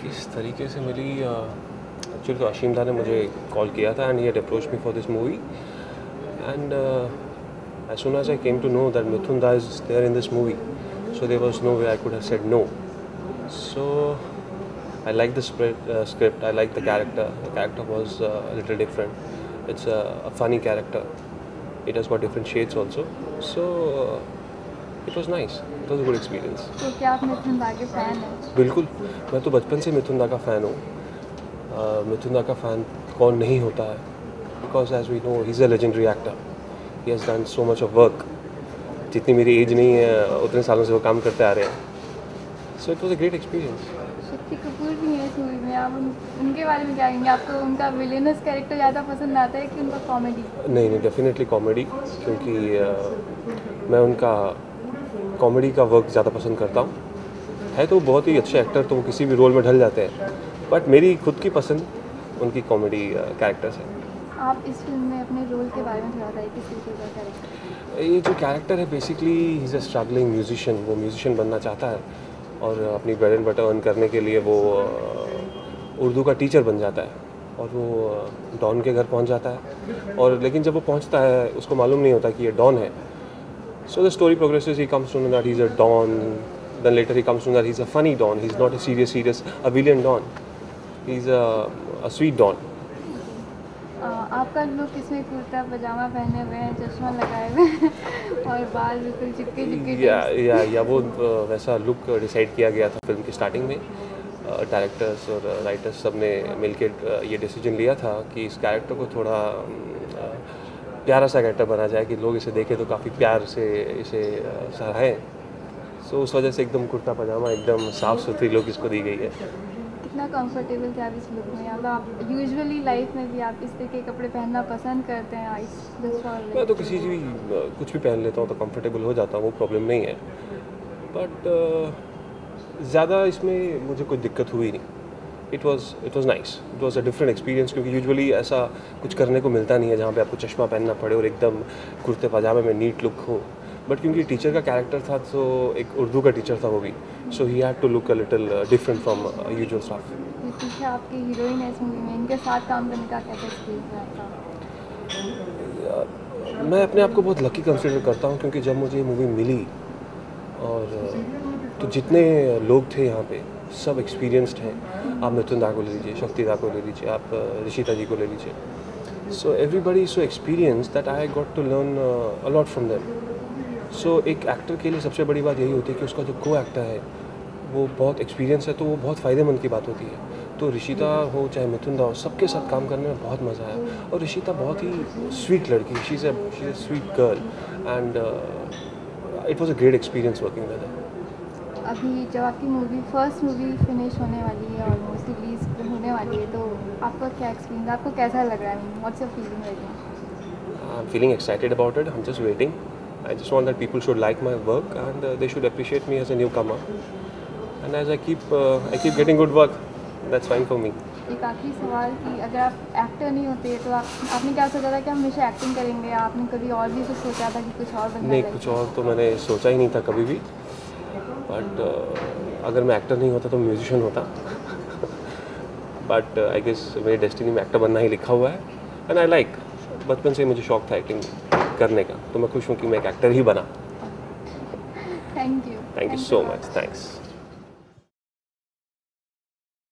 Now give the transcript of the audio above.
किस तरीके से ये मिली? एक्चुअली तो अशीम दा ने मुझे कॉल किया था and he approach me for this movie and I soon as I came to know that Mithun da is there in this movie so there was no way I could have said no so I like the script I like the character the character was little different it's a funny character it has got different shades also so it was nice. It was a good experience. तो क्या आप मिथुन दा के fan हैं। बिल्कुल। मैं तो बचपन से मिथुन दा का फ़ैन हूँ। मिथुन दा का फ़ैन कौन नहीं होता है? Because as we know is a legendary actor he has done so much of work जितनी मेरी एज नहीं है उतने सालों से वो काम करते आ रहे हैं। So it was a great experience Shakti Kapoor भी है इस मूवी में। आप उन, उनके बारे में क्या कहेंगे? आपको उनका विलेनस कैरेक्टर ज़्यादा पसंद आता है कि उनका कॉमेडी नहीं नहीं डेफिनेटली कॉमेडी क्योंकि मैं उनका कॉमेडी का वर्क ज़्यादा पसंद करता हूँ। है तो बहुत ही अच्छे एक्टर तो वो किसी भी रोल में ढल जाते हैं। बट मेरी खुद की पसंद उनकी कॉमेडी कैरेक्टर्स है। आप इस फ़िल्म में अपने रोल के बारे में थोड़ा बताइए किस तरीके का कैरेक्टर ये जो कैरेक्टर है basically he is a struggling musician वो म्यूजिशियन बनना चाहता है और अपनी ब्रेड एंड बटर अर्न करने के लिए वो उर्दू का टीचर बन जाता है और वो डॉन के घर पहुँच जाता है। और लेकिन जब वो पहुँचता है उसको मालूम नहीं होता कि ये डॉन है। Story progresses he comes to know that he is a don then later he comes to that he is a funny don he is not a serious serious a villain don he is a sweet don आ, आपका look इसमें कुर्ता पजामा पहने हुए हैं चश्मा लगाए हुए हैं और बाल बिल्कुल चिपके चिपके या या या वो वैसा लुक डिसाइड किया गया था फ़िल्म की स्टार्टिंग में। डायरेक्टर्स और राइटर्स सबने मिलके अ, ये डिसीज़न लिया था कि इस कैरेक्टर को थोड़ा प्यारा सा कैरेक्टर बना जाए कि लोग इसे देखें तो काफ़ी प्यार से इसे सराहें। सो उस वजह से एकदम कुर्ता पजामा एकदम साफ़ सुथरी लुक इसको दी गई है। कितना कंफर्टेबल थे आप इस लुक में मतलब आप यूजुअली लाइफ में भी आप इस तरह के कपड़े पहनना पसंद करते हैं like- मैं तो किसी भी कुछ भी पहन लेता हूँ तो कंफर्टेबल हो जाता हूँ वो प्रॉब्लम नहीं है। बट ज़्यादा इसमें मुझे कोई दिक्कत हुई नहीं। It was it was nice it was a different experience क्योंकि यूजुअली ऐसा कुछ करने को मिलता नहीं है जहाँ पे आपको चश्मा पहनना पड़े और एकदम कुर्ते पजामे में नीट लुक हो। बट क्योंकि टीचर का कैरेक्टर था तो एक उर्दू का टीचर था वो भी। So he had to look a little different from usual staff आपकी हीरोइन है इस मूवी में। इनके साथ काम करने का कैसा एक्सपीरियंस मैं अपने आप को बहुत लकी कंसिडर करता हूँ क्योंकि जब मुझे ये मूवी मिली और तो जितने लोग थे यहाँ पे सब एक्सपीरियंस्ड हैं। आप मिथुन दा को ले लीजिए शक्ति दा को ले लीजिए आप अ, ऋषिता जी को ले लीजिए। So everybody so experience that I got to learn a lot from them so एक एक्टर के लिए सबसे बड़ी बात यही होती है कि उसका जो को एक्टर है वो बहुत एक्सपीरियंस है तो वो बहुत फ़ायदेमंद की बात होती है। तो ऋषिता हो चाहे मिथुन दा हो सबके साथ काम करने में बहुत मज़ा आया। और ऋषिता बहुत ही स्वीट लड़की she is is sweet girl and it was a great experience working with अभी जब आपकी मूवी फ़र्स्ट मूवी फिनिश होने वाली है ऑलमोस्ट रिलीज़ होने वाली है तो आपका क्या एक्सपीरियंस आपको कैसा लग रहा है what's your feeling right now I'm feeling excited about it. I'm just waiting. I just want that people should like my work and uh, they should appreciate me as a newcomer. And as I keep uh, I keep getting good work, that's fine for me. एक आखिरी सवाल कि अगर आप actor नहीं होते तो आप आपने क्या सोचा था कि हम हमेशा एक्टिंग करेंगे आपने कभी और भी कुछ सोचा था कि कुछ और बनना नहीं कुछ और तो मैंने सोचा ही नहीं था कभी भी बट अगर मैं एक्टर नहीं होता तो म्यूजिशियन होता। बट आई गेस मेरी डेस्टिनी में एक्टर बनना ही लिखा हुआ है। एंड आई लाइक बचपन से मुझे शौक था एक्टिंग करने का। तो मैं खुश हूँ कि मैं एक एक्टर ही बना। Thank you thank you so much thanks